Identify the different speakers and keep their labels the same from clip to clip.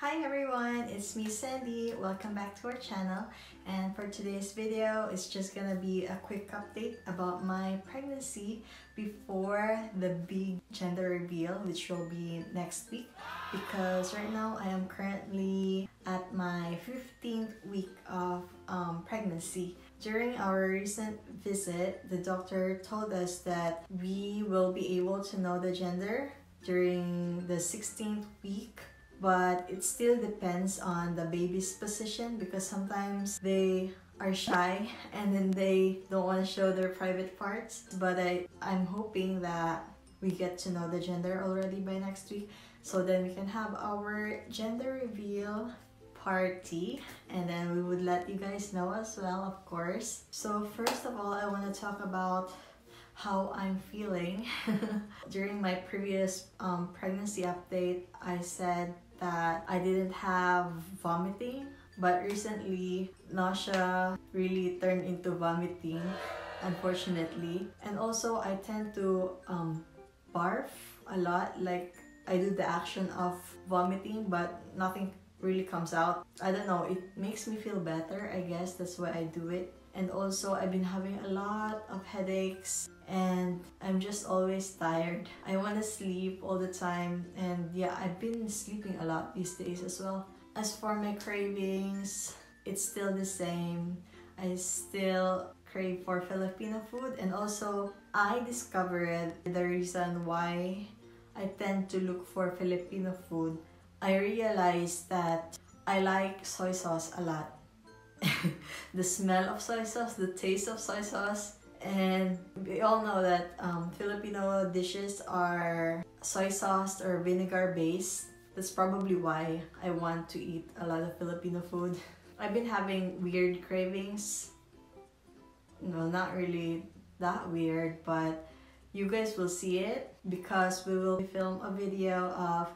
Speaker 1: Hi everyone, it's me Sandy. Welcome back to our channel and for today's video it's just gonna be a quick update about my pregnancy before the big gender reveal which will be next week because right now I am currently at my 15th week of um, pregnancy. During our recent visit, the doctor told us that we will be able to know the gender during the 16th week but it still depends on the baby's position because sometimes they are shy and then they don't want to show their private parts. But I, I'm hoping that we get to know the gender already by next week. So then we can have our gender reveal party. And then we would let you guys know as well of course. So first of all I want to talk about how I'm feeling. During my previous um, pregnancy update, I said that I didn't have vomiting, but recently nausea really turned into vomiting, unfortunately. And also, I tend to um, barf a lot, like I do the action of vomiting, but nothing really comes out. I don't know, it makes me feel better, I guess that's why I do it. And also, I've been having a lot of headaches and I'm just always tired. I want to sleep all the time and yeah, I've been sleeping a lot these days as well. As for my cravings, it's still the same. I still crave for Filipino food and also I discovered the reason why I tend to look for Filipino food. I realized that I like soy sauce a lot. the smell of soy sauce, the taste of soy sauce, and we all know that um, Filipino dishes are soy sauce or vinegar based. That's probably why I want to eat a lot of Filipino food. I've been having weird cravings. No, not really that weird, but you guys will see it because we will film a video of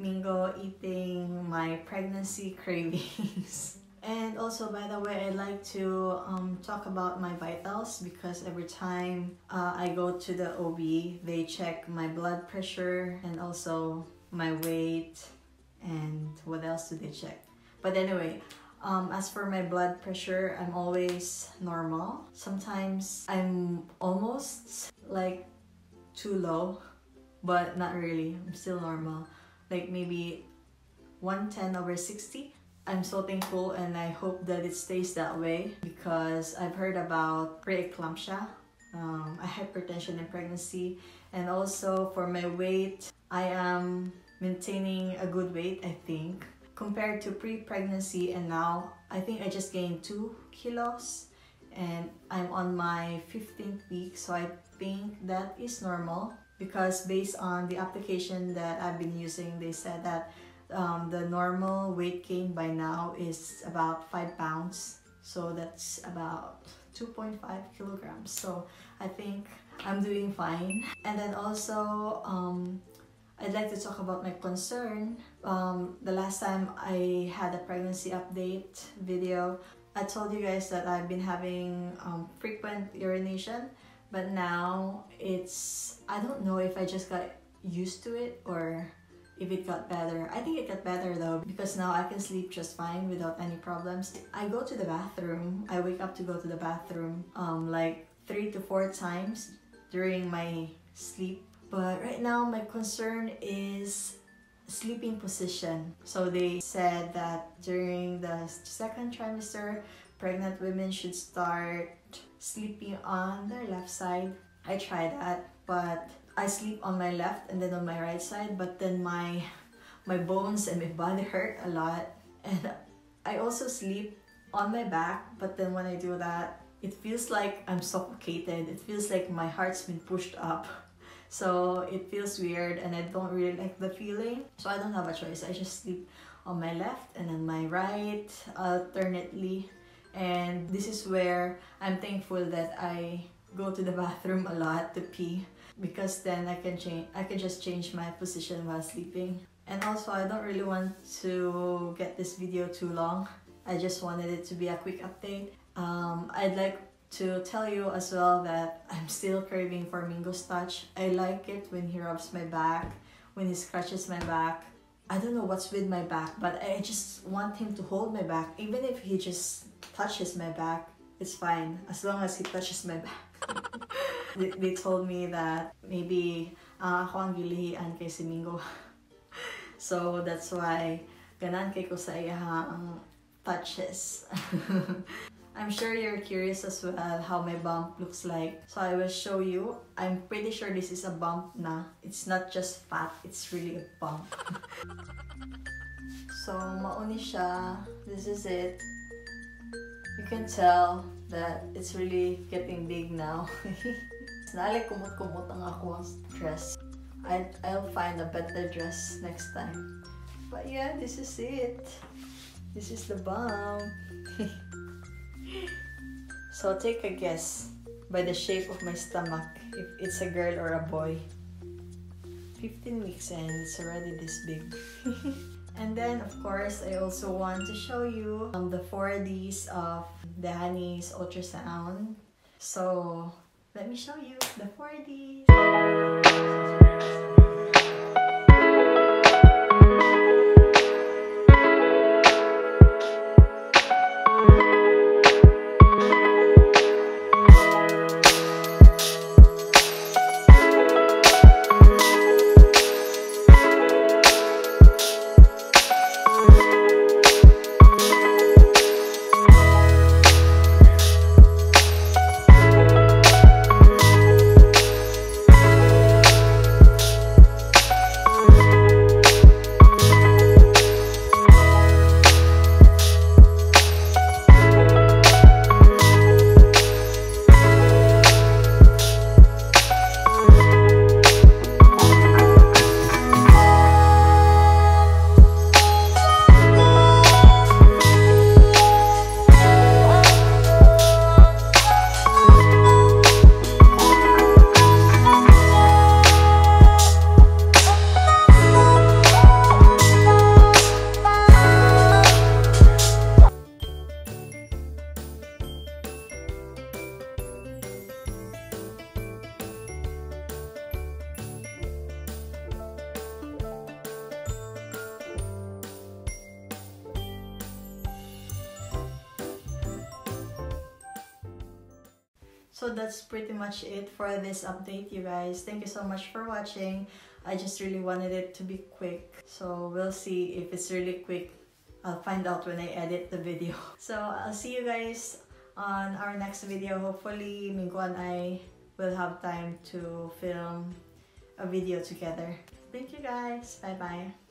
Speaker 1: Minggo eating my pregnancy cravings. And also, by the way, I'd like to um, talk about my vitals because every time uh, I go to the OB, they check my blood pressure and also my weight and what else do they check? But anyway, um, as for my blood pressure, I'm always normal. Sometimes I'm almost like too low, but not really. I'm still normal. Like maybe 110 over 60 I'm so thankful and I hope that it stays that way because I've heard about preeclampsia, um, hypertension in pregnancy, and also for my weight, I am maintaining a good weight, I think. Compared to pre-pregnancy and now, I think I just gained 2 kilos and I'm on my 15th week, so I think that is normal because based on the application that I've been using, they said that um, the normal weight gain by now is about 5 pounds. So that's about 2.5 kilograms. So I think I'm doing fine. And then also um, I'd like to talk about my concern. Um, the last time I had a pregnancy update video I told you guys that I've been having um, frequent urination but now it's I don't know if I just got used to it or if it got better. I think it got better though because now I can sleep just fine without any problems. I go to the bathroom. I wake up to go to the bathroom um, like three to four times during my sleep. But right now my concern is sleeping position. So they said that during the second trimester, pregnant women should start sleeping on their left side. I tried that, but I sleep on my left and then on my right side, but then my my bones and my body hurt a lot. And I also sleep on my back, but then when I do that, it feels like I'm suffocated. It feels like my heart's been pushed up. So it feels weird and I don't really like the feeling. So I don't have a choice. I just sleep on my left and then my right alternately. And this is where I'm thankful that I go to the bathroom a lot to pee because then I can change I can just change my position while sleeping. And also I don't really want to get this video too long. I just wanted it to be a quick update. Um, I'd like to tell you as well that I'm still craving for Minggo's touch I like it when he rubs my back when he scratches my back. I don't know what's with my back, but I just want him to hold my back. Even if he just touches my back, it's fine as long as he touches my back. they, they told me that maybe uh, ako ang gilihian kay si Minggo. so that's why ganan kay ko sa ang touches. I'm sure you're curious as well how my bump looks like. So I will show you. I'm pretty sure this is a bump na. It's not just fat, it's really a bump. so mauni siya. This is it. You can tell that it's really getting big now. Nalay kumot-kumot ang ako dress. I, I'll find a better dress next time. But yeah, this is it. This is the bump. so take a guess by the shape of my stomach if it's a girl or a boy. 15 weeks and it's already this big. and then of course I also want to show you um, the 4Ds of Danny's ultrasound. So let me show you the 4Ds. So that's pretty much it for this update, you guys. Thank you so much for watching. I just really wanted it to be quick. So we'll see if it's really quick. I'll find out when I edit the video. So I'll see you guys on our next video. Hopefully, Minggo and I will have time to film a video together. Thank you guys. Bye-bye.